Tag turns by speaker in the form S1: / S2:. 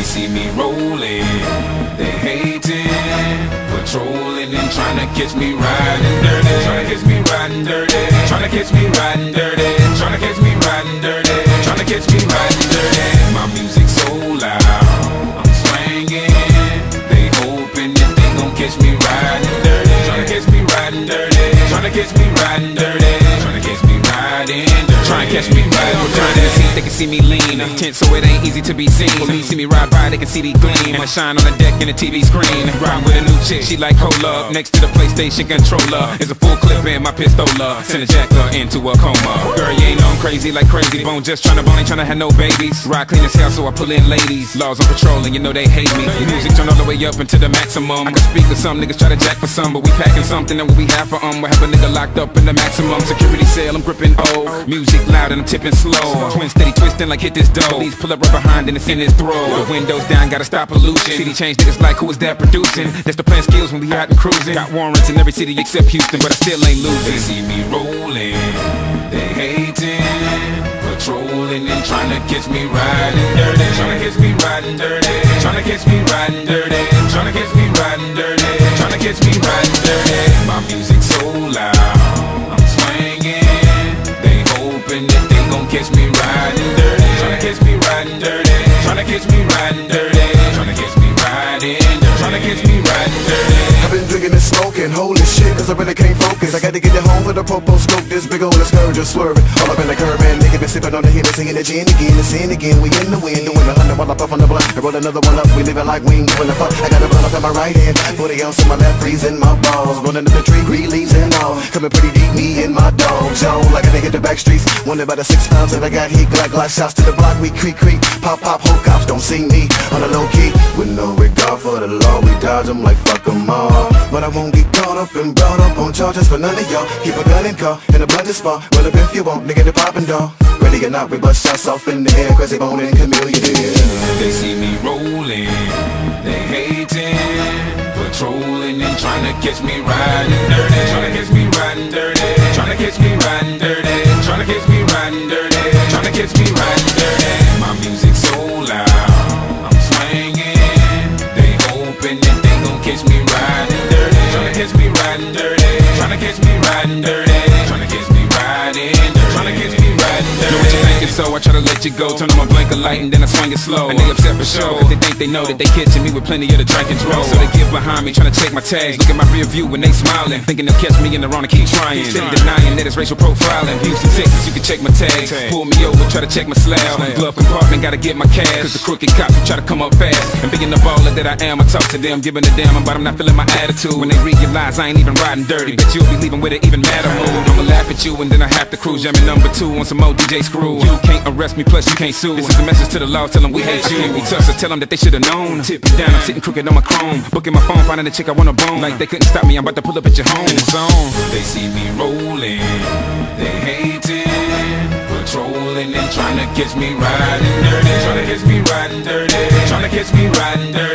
S1: They see me rolling, they hating, patrolling and trying to catch me riding dirty. Trying to catch me riding dirty. Trying to catch me riding dirty. Trying to catch me riding dirty. Trying to catch me riding dirty. My music so loud, I'm swinging. They hoping that they gon' catch me riding dirty. Trying to catch me riding dirty. Trying to catch me riding dirty. Trying to catch me riding dirty. Trying to catch me riding dirty
S2: they can see me lean. Tense so it ain't easy to be seen. You see me ride by, they can see the gleam. I shine on the deck in the TV screen. Ride with a new chick, she like cola. Next to the PlayStation controller is a full clip in my pistola. Send a jacker into a coma. Girl, you ain't on crazy like crazy bone. Just tryna bone, ain't tryna have no babies. Ride clean as hell, so I pull in ladies. Laws on patrol, and you know they hate me. The music turn all the way up into the maximum. I can speak to some niggas, try to jack for some, but we packing something that we have for um. We have a nigga locked up in the maximum security cell. I'm gripping Music loud and I'm tipping slow. Twin steady twisting like hit this dough. Police pull up right behind and it's in his throat. The windows down, gotta stop pollution. City change niggas like who is that producing? That's the plan skills when we out and cruising. Got warrants in every city except Houston, but I still ain't losing.
S1: They see me rolling, they hating, patrolling and trying to catch me riding dirty. Trying to catch me riding dirty. Trying to catch me riding dirty. Trying to catch me riding dirty. Trying to catch me riding dirty. My music catch me riding dirty Tryna catch me riding dirty. Tryna catch me riding dirty. Tryna catch me riding dirty. Tryna catch me riding dirty.
S3: I've been drinking and smoking, holy shit, cause I really can't focus. I gotta get it home with a popo scope, this big old skirt just swerving. All up in the curb, and nigga been sipping on the hit and singing the gin again and sin again. We in the wind, doing a hundred while I puff on the blunt. I roll another one up, we living like we ain't giving a fuck. I got a blunt up in my right hand, 40 ounce in my left, freezing my balls. Rolling up the tree, green leaves and all. Coming pretty deep, me and my dog, Joe. Like a nigga the back streets, wondering about the six pounds that I got heat. Glock, glock shots to the block, we creep, creep. Pop, pop, whole cops don't see me on the low key. With no regard for the law, we dodge them like fuck them all. But I won't get caught up and brought up on charges for none of y'all. Keep a gun in car, in a blended spot. Well, up if you want, nigga, the poppin' dog. Ready or not, we bust shots off in the air, Krayzie Bone and Chamillionaire.
S1: They see me rolling, they hating, patrolling and trying to catch me riding dirty. Riding dirty. Trying to catch me riding dirty. Riding dirty so
S2: I try to let you go. Turn on my blanket light and then I swing it slow. And they upset for sure. Cause they think they know that they catching me with plenty of the drink and So they get behind me trying to take my tags. Look at my rear view when they smiling. Thinking they'll catch me in the wrong and keep trying. Steady denying that it's racial profiling. Houston, Texas, you can check my tags. Pull me over, try to check my slab. Glove compartment, gotta get my cash. Cause the crooked cops try to come up fast. And being the baller that I am, I talk to them Giving a damn but I'm not feeling my attitude. When they realize I ain't even riding dirty. Bet you'll be leaving with an even madder mood at you and then I have to cruise Jamming number two on some old DJ Screw You can't arrest me, plus you can't sue. This is a message to the law, tell them we hate you. We touch, so tell them that they should've known. Tip down, I'm sitting crooked on my chrome. Booking my phone, finding a chick I wanna bone. Like they couldn't stop me, I'm about to pull up at your home. The zone.
S1: They see me rolling, they hating, patrolling and trying to catch me riding dirty. Trying to catch me riding dirty. Trying to catch me riding dirty.